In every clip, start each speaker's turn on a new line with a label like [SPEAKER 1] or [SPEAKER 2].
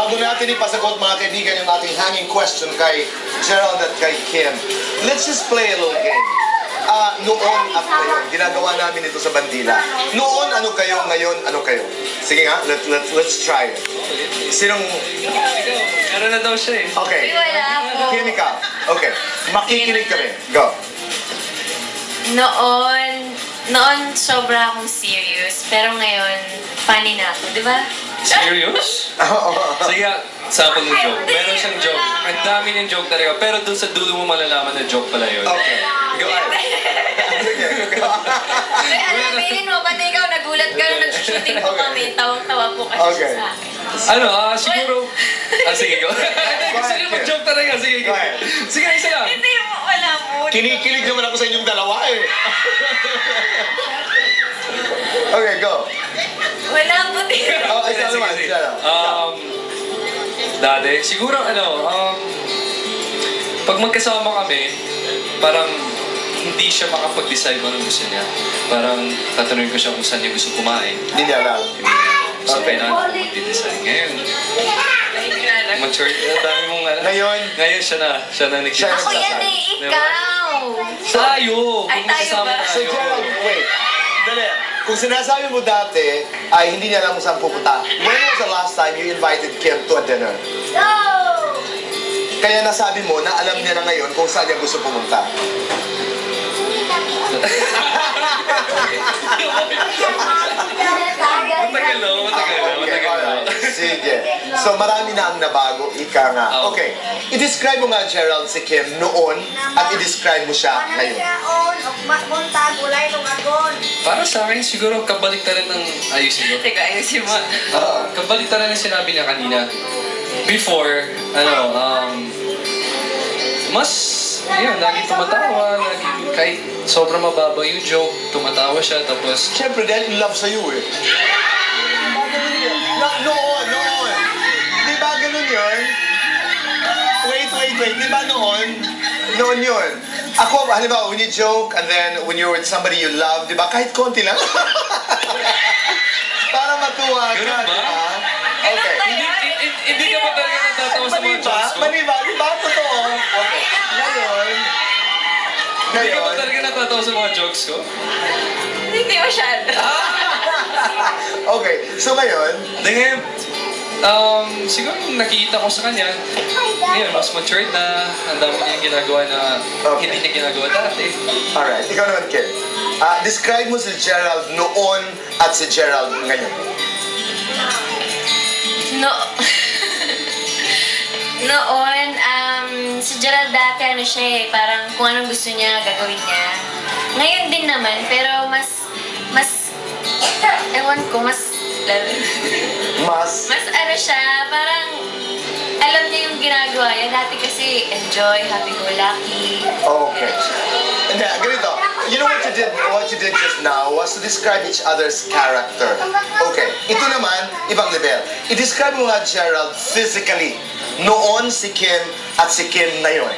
[SPEAKER 1] Bago natin ipasagot mga kaibigan yung ating hanging question kay Gerald at kay Kim, let's just play a little game. Ah, noon at ngayon, ginagawa namin ito sa bandila. Noon, ano kayo? Ngayon, ano kayo? Sige nga, let, let, let's try it. Sinong...
[SPEAKER 2] Meron na daw siya eh.
[SPEAKER 1] Okay.
[SPEAKER 3] Wala po.
[SPEAKER 1] Kim, ikaw. Okay. Makikinig kami. Go.
[SPEAKER 3] Noon, noon sobra akong serious. Pero ngayon, funny na ako, di ba?
[SPEAKER 2] Serious? Sige, sample ng joke. Meron siyang joke. Ang dami ng joke talaga. Pero dun sa dulo mo malalaman na joke pala yun.
[SPEAKER 1] Okay. Go ahead. Sige, go.
[SPEAKER 3] Ay, alamin mo, ba't ikaw nagulat ka nung nag-shooting po kami? Tawang-tawa po kasi
[SPEAKER 1] Okay.
[SPEAKER 3] siya sa akin.
[SPEAKER 2] Ano, ah, siguro... Ah, sige, go. Gusto niyo mag-joke talaga. Sige, go.
[SPEAKER 1] Go ahead.
[SPEAKER 2] Sige, isa lang.
[SPEAKER 3] Hindi mo, wala po.
[SPEAKER 1] Kinikilig naman ako sa inyong dalawa eh. okay, go.
[SPEAKER 3] Wala po din.
[SPEAKER 1] Oh, isa naman,
[SPEAKER 2] sige.
[SPEAKER 1] isa lang.
[SPEAKER 2] Um, dati, siguro ano, um, pag magkasama kami, parang hindi siya makapag-decide kung anong gusto niya. Parang tatanungin ko siya kung saan niya gusto kumain.
[SPEAKER 1] Hindi niya alam.
[SPEAKER 2] Hindi niya alam. So,
[SPEAKER 1] Okay.
[SPEAKER 2] kailangan ko mag-decide. Ngayon, mature, ang dami mong alam.
[SPEAKER 1] Ngayon,
[SPEAKER 2] Ngayon, siya na, siya na nag
[SPEAKER 1] Siya na-
[SPEAKER 3] Ako yan eh, ikaw.
[SPEAKER 2] Tayo!
[SPEAKER 3] Ay,
[SPEAKER 2] Kung
[SPEAKER 3] tayo ba?
[SPEAKER 1] So Gerald, wait. Dali. Kung sinasabi mo dati ay hindi niya alam kung saan pupunta, when was the last time you invited Kim to a dinner? Kaya nasabi mo na alam niya na ngayon kung saan niya gusto pumunta.
[SPEAKER 2] Matagal na, matagal na,
[SPEAKER 1] Okay,
[SPEAKER 2] matagal na.
[SPEAKER 1] alright. Sige. So marami na ang nabago, ika nga.
[SPEAKER 2] Oo.
[SPEAKER 1] Okay. I-describe mo nga, Gerald, si Kim noon at i-describe mo siya ngayon.
[SPEAKER 2] Para sa akin, siguro kabalik rin ng ayusin ko.
[SPEAKER 3] Teka, ayusin mo.
[SPEAKER 2] Uh, kabalik talaga ng sinabi niya kanina. Before, ano, um, mas, yun, lagi tumatawa, lagi, kahit sobrang mababa yung joke, tumatawa siya, tapos,
[SPEAKER 1] Siyempre, dahil in love sa'yo eh. Na, noon, yun? Wait, wait, wait. Di ba noon? Noon yun. Ako, halimbawa, when you joke and then when you're with somebody you love, di ba? Kahit konti lang. Para matuwa ka,
[SPEAKER 2] Ganun ba?
[SPEAKER 1] di ba? Okay.
[SPEAKER 2] hindi, hindi, hindi ka ba talaga natatawa sa
[SPEAKER 1] Mali
[SPEAKER 2] mga
[SPEAKER 1] ba?
[SPEAKER 2] jokes ko?
[SPEAKER 1] Mali ba? Di ba? Totoo. Okay. Ngayon,
[SPEAKER 2] Hindi ka ba
[SPEAKER 1] ngayon,
[SPEAKER 2] talaga natatawa sa mga jokes ko?
[SPEAKER 3] Hindi masyado.
[SPEAKER 1] okay. So ngayon,
[SPEAKER 2] Hindi ngayon, um, siguro nung nakikita ko sa kanya, yun, mas matured na, ang dami niya ginagawa na
[SPEAKER 1] Okay.
[SPEAKER 2] hindi niya ginagawa dati.
[SPEAKER 1] alright. Ikaw naman, Kim. Ah, describe mo si Gerald noon at si Gerald ngayon.
[SPEAKER 3] No. Noon, um, si Gerald dati ano siya eh, parang kung anong gusto niya, gagawin niya. Ngayon din naman, pero mas, mas, ewan ko, mas,
[SPEAKER 1] Mas
[SPEAKER 3] mas ano siya, parang, alam niya yung ginagawa niya. Dati kasi, enjoy, happy-go-lucky.
[SPEAKER 1] Okay. Hindi, ganito. You know what you did, what you did just now was to describe each other's character. Okay. Ito naman, ibang level. I-describe mo nga, Gerald, physically. Noon si Kim at si Kim ngayon.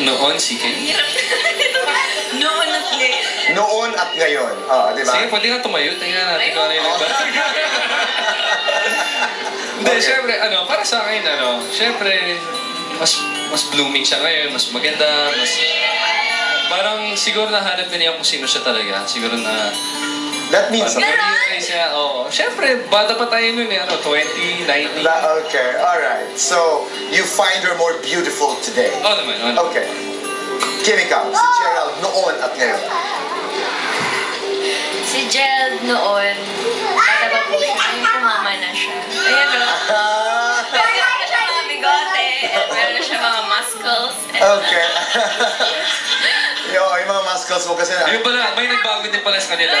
[SPEAKER 2] Noon, si Ken.
[SPEAKER 3] Noon at late.
[SPEAKER 1] Noon at ngayon. Oh, di ba?
[SPEAKER 2] Sige, pwede nga tumayo. Tingnan natin kung ano yung nagbago. Hindi,
[SPEAKER 1] Okay.
[SPEAKER 2] syempre, ano, para sa akin, ano, syempre, mas mas blooming siya ngayon, mas maganda, mas... Parang siguro nahanap na niya kung sino siya talaga. Siguro na...
[SPEAKER 1] That means
[SPEAKER 2] na-realize niya, oo. Syempre, bata pa tayo nun eh, ano, 20, 19.
[SPEAKER 1] That, okay, alright. So, you find her more beautiful today.
[SPEAKER 2] Oo naman, oo.
[SPEAKER 1] Okay. Kim, ikaw, si Gerald noon at ngayon.
[SPEAKER 3] Si Gerald noon, bata pa po siya, ayun kumama na siya. Ayan o. Meron siya mga bigote, and meron siya mga muscles.
[SPEAKER 1] okay. Yo, yung mga muscles mo kasi na.
[SPEAKER 2] Yung pala, may nagbago din pala sa kanila.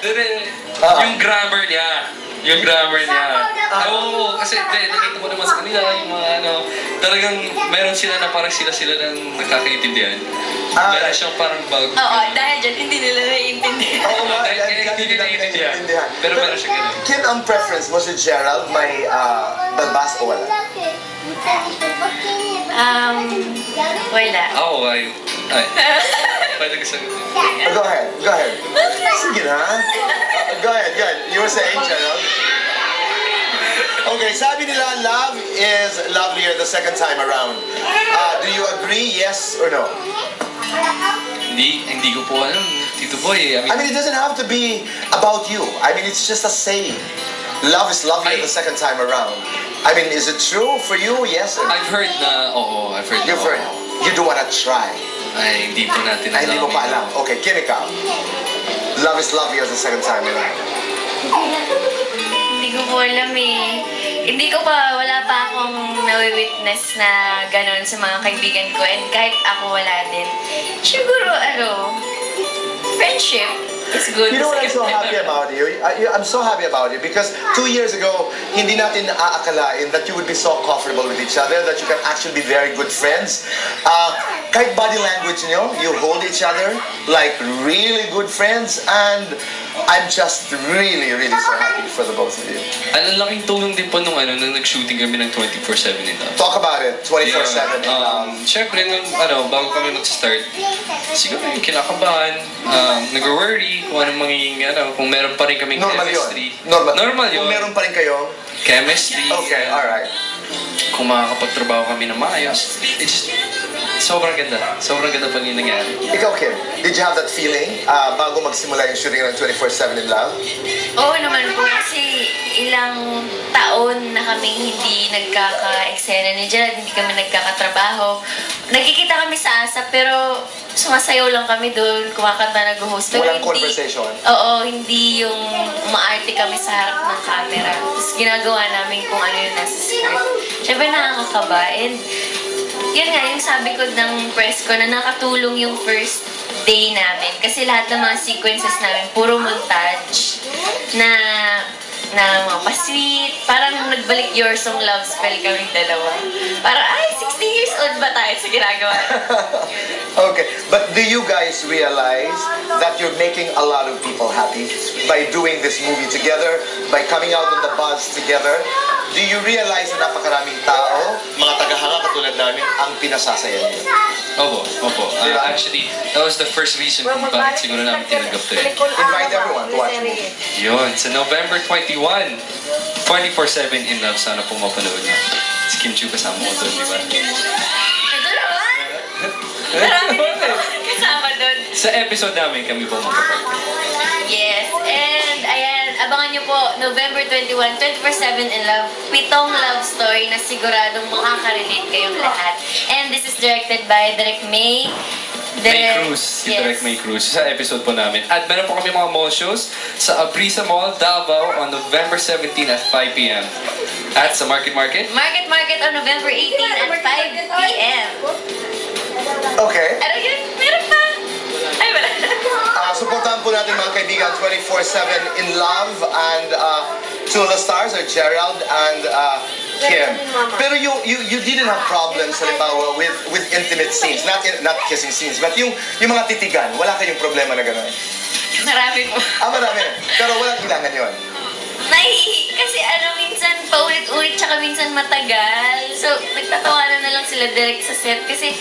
[SPEAKER 2] Yung,
[SPEAKER 1] Ah.
[SPEAKER 2] yung grammar niya. Yung grammar niya. Oo, kasi de, nakita mo naman sa kanila, yung mga ano, talagang meron sila na parang sila-sila nang nagkakaintindihan.
[SPEAKER 1] Ah,
[SPEAKER 2] Meron siyang parang bago.
[SPEAKER 3] Oo, dahil dyan hindi nila naiintindihan.
[SPEAKER 1] Oo nga,
[SPEAKER 2] Dahil
[SPEAKER 1] hindi
[SPEAKER 2] hindi
[SPEAKER 1] nila
[SPEAKER 2] naiintindihan. Pero meron siya ganun.
[SPEAKER 1] Kim, ang preference mo si Gerald, may uh, balbas o wala?
[SPEAKER 3] Um, wala.
[SPEAKER 2] Oo, ay. Ay. Pwede ko sagutin.
[SPEAKER 1] Go ahead, go ahead. Sige na. Go ahead, go ahead. You were saying, Gerald? Okay, sabi nila, love is lovelier the second time around. Uh, do you agree, yes or no?
[SPEAKER 2] Hindi, hindi ko po alam, Tito Boy. I mean,
[SPEAKER 1] I mean, it doesn't have to be about you. I mean, it's just a saying. Love is lovelier
[SPEAKER 2] I-
[SPEAKER 1] the second time around. I mean, is it true for you? Yes or no?
[SPEAKER 2] I've heard na, oo, I've heard
[SPEAKER 1] You've heard. You do wanna try.
[SPEAKER 2] Ay, hindi po natin
[SPEAKER 1] Ay, hindi mo pa alam.
[SPEAKER 2] yun.
[SPEAKER 1] Okay, Kim, ikaw. Love is lovelier the second time around.
[SPEAKER 3] Hindi ko po alam eh. Hindi ko pa, wala pa akong nawi-witness na gano'n sa mga kaibigan ko. And kahit ako wala din. Siguro, ano, friendship is good.
[SPEAKER 1] You know what I'm so happy about you? I- I'm so happy about you because two years ago, hindi natin aakalain that you would be so comfortable with each other, that you can actually be very good friends. Uh, kahit body language nyo, you hold each other like really good friends and I'm just really, really so happy for the both of you.
[SPEAKER 2] Ang laking tulong din po nung ano, nung nag-shooting kami ng 24-7 nito.
[SPEAKER 1] Talk about it, 24-7.
[SPEAKER 2] Yeah, um, Siyempre, nung, ano, bago kami mag-start, siguro yung kinakabahan, um, nag-worry kung anong magiging, ano, kung meron pa rin kaming
[SPEAKER 1] Normal yun.
[SPEAKER 2] chemistry.
[SPEAKER 1] Normal.
[SPEAKER 2] Normal yun.
[SPEAKER 1] Kung meron pa rin kayo,
[SPEAKER 2] Chemistry.
[SPEAKER 1] okay, alright.
[SPEAKER 2] Kung makakapagtrabaho kami na maayos. It's sobrang ganda. Sobrang ganda pa rin nangyari.
[SPEAKER 1] Ikaw, Kim, did you have that feeling uh, bago magsimula yung shooting ng 24-7 in Love?
[SPEAKER 3] Oo naman po kasi ilang taon na kami hindi nagkaka-eksena ni Gerald, hindi kami nagkakatrabaho. Nagkikita kami sa ASAP pero sumasayaw lang kami doon, kumakanta, nag-host. Pero
[SPEAKER 1] Walang
[SPEAKER 3] hindi,
[SPEAKER 1] conversation?
[SPEAKER 3] Oo, hindi yung umaarte kami sa harap ng camera. Tapos ginagawa namin kung ano yung nasa script. Siyempre nakakakaba. And yun nga, yung sabi ko ng press ko na nakatulong yung first day namin. Kasi lahat ng mga sequences namin, puro montage na na mga pa-sweet. Parang nagbalik your song love spell kami dalawa. Parang, ay, 16 years old ba tayo sa ginagawa?
[SPEAKER 1] okay, but do you guys realize that you're making a lot of people happy by doing this movie together, by coming out on the buzz together? Do you realize na napakaraming tao, mga tagahanga katulad namin, ang pinasasaya niyo?
[SPEAKER 2] Opo, opo. Uh,
[SPEAKER 1] Diba?
[SPEAKER 2] actually, that was the first reason kung bakit siguro namin tinanggap to eh.
[SPEAKER 1] Invite everyone to watch movie.
[SPEAKER 2] Yun, sa November 21, 24-7 in love, sana po mapanood na. Si Kim Chu kasama ko doon, di ba?
[SPEAKER 3] Kasama doon.
[SPEAKER 2] Sa episode namin, kami po magkapag.
[SPEAKER 3] Ayan, abangan nyo po, November 21, 24-7 in Love, pitong love story na siguradong makaka-relate kayong lahat. And this is directed by Direk May.
[SPEAKER 2] May Cruz, si
[SPEAKER 3] yes.
[SPEAKER 2] Direk May Cruz, sa episode po namin. At meron po kami mga mall shows sa Abrisa Mall, Davao on November 17 at 5 p.m. At sa Market Market,
[SPEAKER 3] Market Market on November 18 at 5 p.m.
[SPEAKER 1] Okay.
[SPEAKER 3] Ano yun?
[SPEAKER 1] Po natin mga kaibigan 24-7 in love and uh, two of the stars are Gerald and uh, Kim. Pero you, you you didn't have problems halimbawa with with intimate scenes, not in, not kissing scenes, but yung yung mga titigan, wala kayong problema na gano'n.
[SPEAKER 3] Marami po.
[SPEAKER 1] Ah, marami. Pero walang kailangan yon.
[SPEAKER 3] Nahihi. Kasi ano, minsan paulit-ulit tsaka minsan matagal. So, nagtatawanan na lang sila direct sa set kasi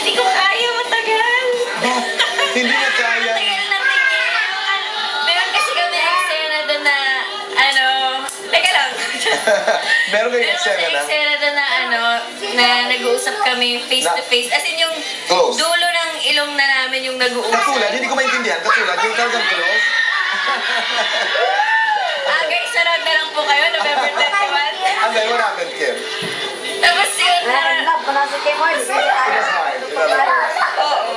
[SPEAKER 3] hindi ko kaya matagal.
[SPEAKER 1] Hindi na
[SPEAKER 3] Meron
[SPEAKER 1] kayong
[SPEAKER 3] Meron
[SPEAKER 1] eksena na
[SPEAKER 3] eksena na, ano, na nag-uusap kami face to face. As in yung
[SPEAKER 1] Close.
[SPEAKER 3] dulo ng ilong na namin yung nag-uusap.
[SPEAKER 1] Katulad, hindi ko maintindihan. Katulad, yung talagang close.
[SPEAKER 3] Ah, guys, sarap na lang po kayo, November 21.
[SPEAKER 1] And then, what happened, Kim?
[SPEAKER 3] Tapos yun, parang,
[SPEAKER 1] It was hard. In other words.
[SPEAKER 3] oo.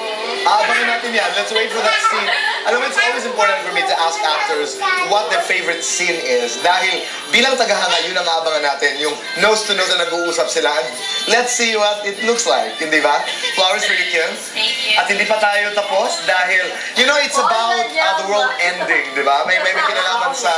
[SPEAKER 1] Ah, abangan natin yan. Let's wait for that scene. Alam mo, it's always important for me to ask actors what their favorite scene is. Dahil bilang tagahanga, yun ang abangan natin. Yung nose to nose na nag-uusap sila. And let's see what it looks like. Hindi ba? Flowers for you, Kim.
[SPEAKER 3] Thank you.
[SPEAKER 1] At hindi pa tayo tapos dahil, you know, it's about uh, the world ending, di ba? May, may, may kinalaman sa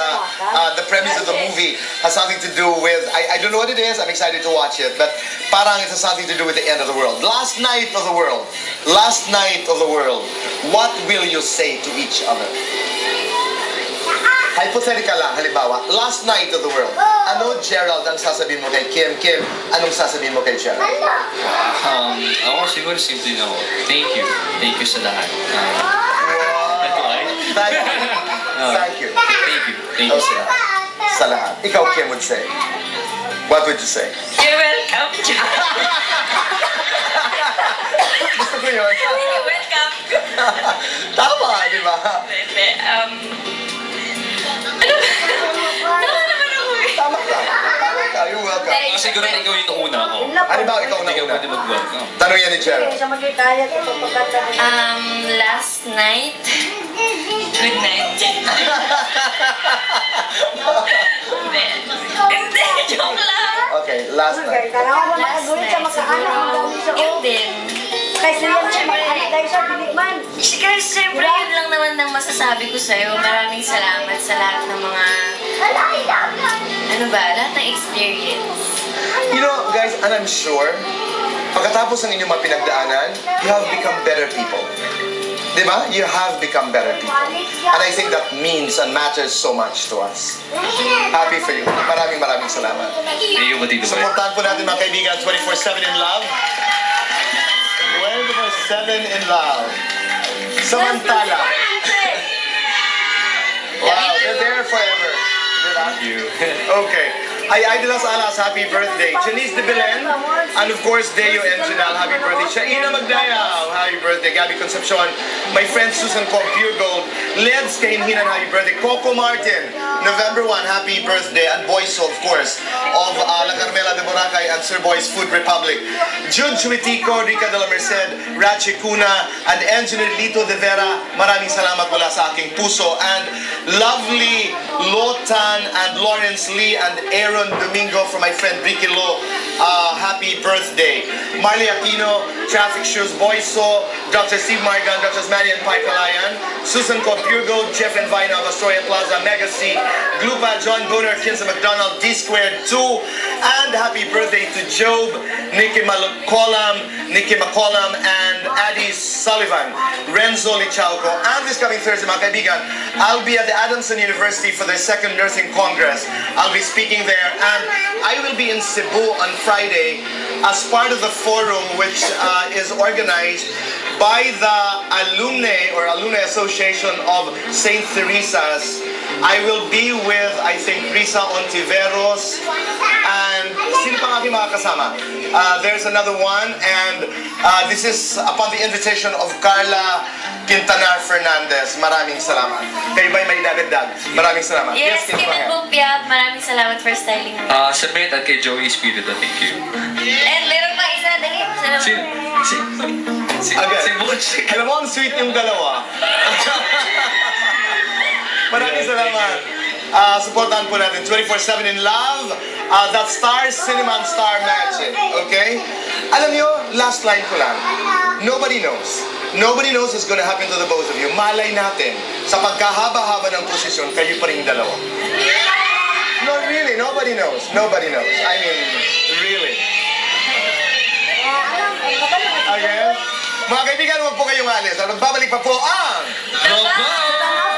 [SPEAKER 1] uh, the premise of the movie has something to do with, I, I don't know what it is, I'm excited to watch it, but parang it has something to do with the end of the world. Last night of the world, last night of the world, what will you say to each other? Hypothetical lang, halimbawa, last night of the world, ano Gerald ang sasabihin mo kay Kim? Kim, anong sasabihin mo kay Gerald?
[SPEAKER 2] um, ako siguro simple na ako. Thank you. Thank you sa lahat. Um,
[SPEAKER 1] Thank you. Thank you.
[SPEAKER 2] thank you. Thank you sa lahat.
[SPEAKER 1] sa lahat. Ikaw, Kim, would say. What would you say?
[SPEAKER 3] You're welcome.
[SPEAKER 1] Ko yun.
[SPEAKER 3] Welcome.
[SPEAKER 1] Tama, di ba?
[SPEAKER 3] Pepe, um... Ano ba? Tama naman ako eh.
[SPEAKER 1] Tama ka. Tama ka. You're welcome.
[SPEAKER 2] Ah, siguro ikaw yung una ako.
[SPEAKER 1] Ano ba ikaw
[SPEAKER 2] Hindi ka
[SPEAKER 1] una? Tanong yan ni
[SPEAKER 4] pagkakata
[SPEAKER 3] Um, last night... Good night. Hindi. Hindi, joke lang.
[SPEAKER 1] Okay, last night.
[SPEAKER 4] Kanawa mo
[SPEAKER 3] Last night,
[SPEAKER 4] makaanak
[SPEAKER 3] din.
[SPEAKER 4] Kaya siya makaanak dahil siya bilikman.
[SPEAKER 3] Guys, syempre, yun lang naman ang masasabi ko sa'yo. Maraming salamat sa lahat ng mga... Ano ba? Lahat ng experience.
[SPEAKER 1] You know, guys, and I'm sure, pagkatapos ng inyong mga pinagdaanan, you have become better people. Di ba? You have become better people. And I think that means and matters so much to us. Happy for you. Maraming maraming salamat.
[SPEAKER 2] Hindi yung matito?
[SPEAKER 1] Supportahan po natin mga kaibigan 24-7 in love. 24-7 in love. Samantala. Wow, they're there forever. Di ba?
[SPEAKER 2] Thank you.
[SPEAKER 1] Okay. Ay, ay de las Alas, happy birthday. Janice de Belen, and of course, Deo Enginal, happy birthday. Shaina Magdayaw, happy birthday. Gabby Concepcion, my friend Susan Cobb, Pure Gold. Leds Kainhinan, happy birthday. Coco Martin, November 1, happy birthday. And Boyso, of course, of uh, La Carmela de Boracay and Sir Boy's Food Republic. Jude Chuitico, Rica de la Merced, Rachi Cuna, and Engineer Lito de Vera, maraming salamat mula sa aking puso. And lovely Lotan and Lawrence Lee and Aaron Domingo from my friend Ricky Lo. Uh, happy birthday. Marley Aquino, Traffic Shoes, Boyso, Dr. Steve Margan, Dr. Marian Paikalayan, Susan Copurgo, Jeff and Vina of Astoria Plaza, Mega C, Glupa, John Boner, Kinsa McDonald, D Squared 2, and happy birthday to Job, Nikki McCollum, Nikki McCollum, and Addie Sullivan, Renzo Lichalco. And this coming Thursday, mga I'll be at the Adamson University for their second nursing congress. I'll be speaking there, and I will be in Cebu on Friday as part of the forum which uh, is organized by the alumni or alumni association of St. Teresa's. I will be with, I think, Risa Ontiveros sino pang aking mga kasama? Uh, there's another one and uh, this is upon the invitation of Carla Quintanar Fernandez. Maraming salamat. Kayo ba'y may dagdag? Maraming salamat.
[SPEAKER 3] Yes, and
[SPEAKER 1] ahead.
[SPEAKER 3] Bopia, maraming salamat for styling mo.
[SPEAKER 2] Ah, sa at kay Joey Espiritu, thank you.
[SPEAKER 3] And meron pa isa, dali. Salamat.
[SPEAKER 2] Si, si, si,
[SPEAKER 1] Again.
[SPEAKER 2] si Butch.
[SPEAKER 1] Alam mo, ang sweet yung dalawa. Maraming salamat. Uh, supportahan po natin 24-7 in love. Uh, that Star Cinema and Star Magic. Okay? Alam nyo, last line ko lang. Nobody knows. Nobody knows what's gonna happen to the both of you. Malay natin, sa pagkahaba-haba ng posisyon, kayo pa rin dalawa. No, really, nobody knows. Nobody knows. I mean, really. Okay? Mga kaibigan, huwag po kayong alis. Magbabalik pa po ang...
[SPEAKER 2] Robo!